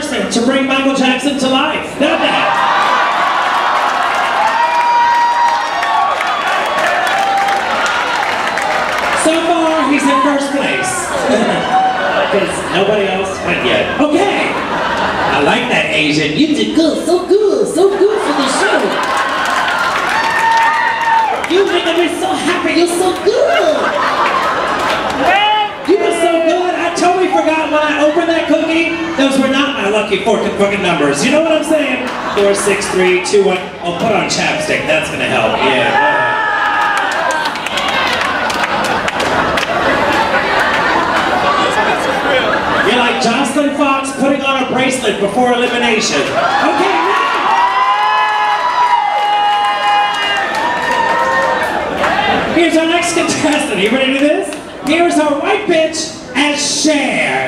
concert to bring Michael Jackson to life, doesn't it? So far, he's in first place. Because nobody else went yet. Okay. I like that Asian. You did good, so good, so good for the show. You make me so happy, you're so good. You were so good, I totally forgot when I opened that cookie, those were not my lucky four fucking numbers. You know what I'm saying? Four, six, three, two, one. Oh, put on chapstick, that's gonna help. Yeah. You're like Joslyn Fox putting on a bracelet before elimination. Okay. Here's our next contestant. You ready to do this? Here's our white bitch as Cher.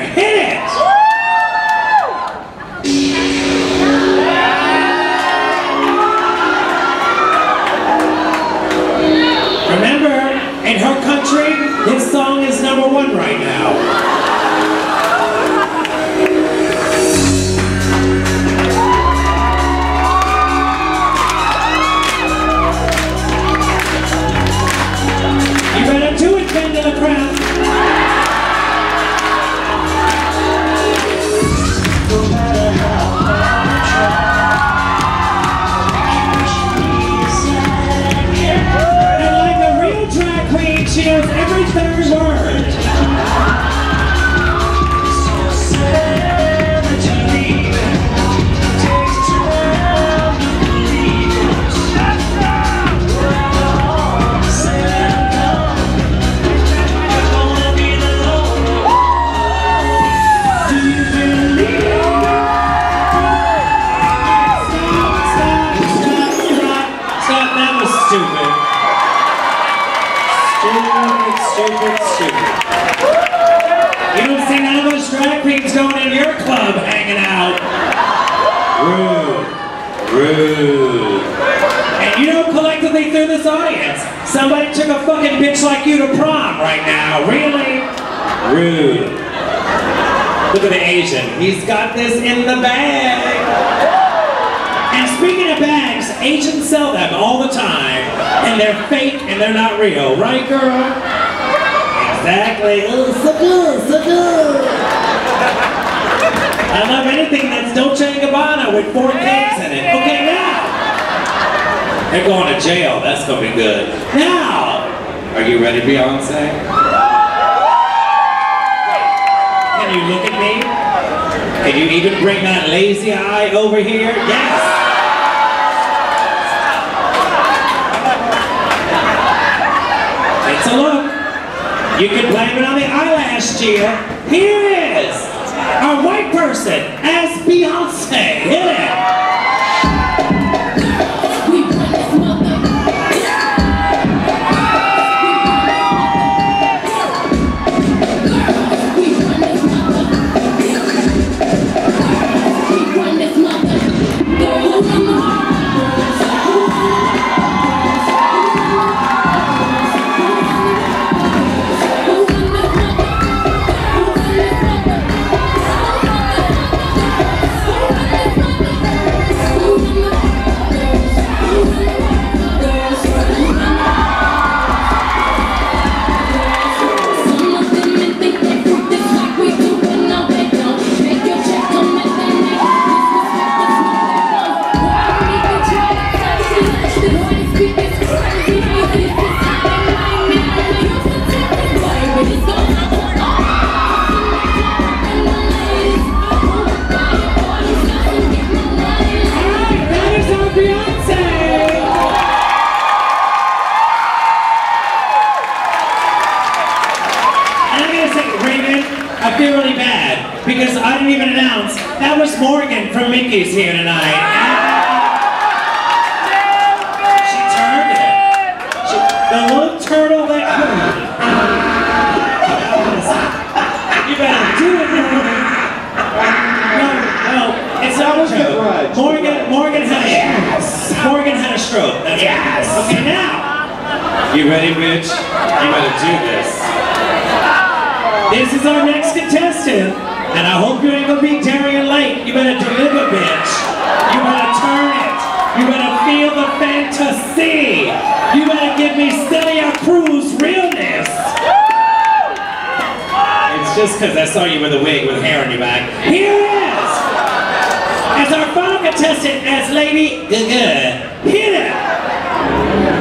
Stupid, stupid. You don't see none of those drag queens going in your club hanging out. Rude. Rude. And you know collectively through this audience, somebody took a fucking bitch like you to prom right now. Really? Rude. Look at the Asian. He's got this in the bag. And speaking of bags, Asians sell them all the time. And they're fake and they're not real. Right, girl? Exactly. Oh, so good, so good. I love anything that's Dolce & Gabbana with four K's in it. Okay, now. They're going to jail. That's going to be good. Now. Are you ready, Beyonce? Can you look at me? Can you even bring that lazy eye over here? Yes! It's a look. You can blame it on the eyelash, Gia. Here is a white person as Beyonce. Hit it! I feel really bad because I didn't even announce that was Morgan from Mickey's here tonight. She turned it. She, the little turtle that. You better do it, Morgan. No, no, it's not a joke. Morgan, Morgan had a Morgan had a stroke. That's yes. Okay, now. You ready, bitch? You better do this. Is our next contestant. And I hope you ain't gonna be Darienne Lake. You better deliver, bitch. You better turn it. You better feel the fantasy. You better give me Celia Cruz realness. It's just because I saw you with a wig with hair on your back. Here it is! As our final contestant, as Lady Gaga. Hit it!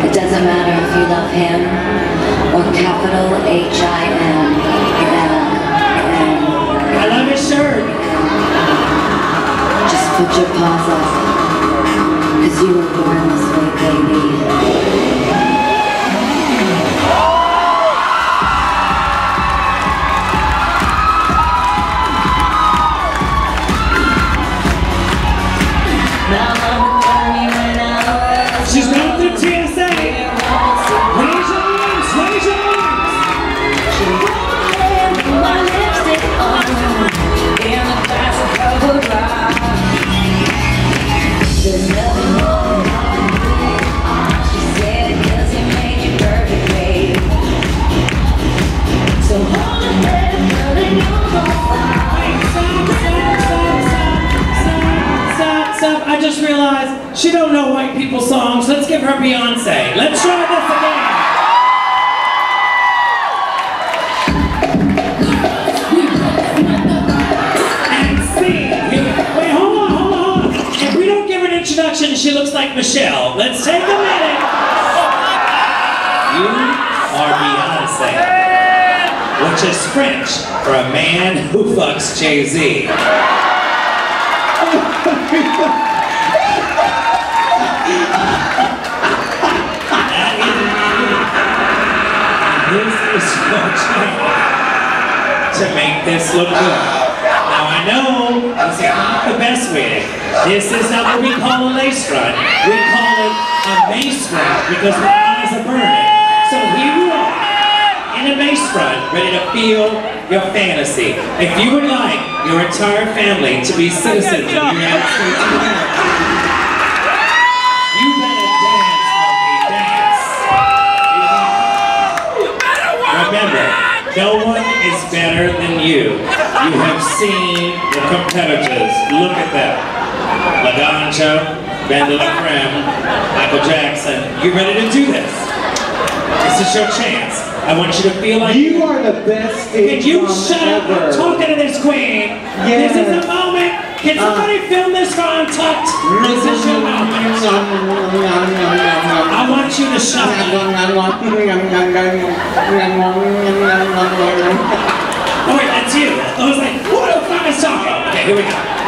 It doesn't matter if you love him or capital H-I-M. I love shirt. Just put your paws up. Cause you were born this way, baby. She's Give her Beyonce. Let's try this again. We don't give an introduction, she looks like Michelle. Let's take a minute. You are Beyonce, which is French for a man who fucks Jay-Z. is to make this look good. Now I know this is not the best wig. This is not what we call a lace front. We call it a mace front because the eyes are burning. So here you are in a mace front, ready to feel your fantasy. If you would like your entire family to be citizens of the United States no one is better than you. You have seen the competitors. Look at them. Laganja, Ben de la Creme, Michael Jackson. You ready to do this? This is your chance. I want you to feel like You are the best Can you shut up? I'm talking to this queen. This is the moment. Can somebody film this for Untucked? Your. I want you to shut up. All right, that's you. I was like, who the fuck is talking? Okay, here we go.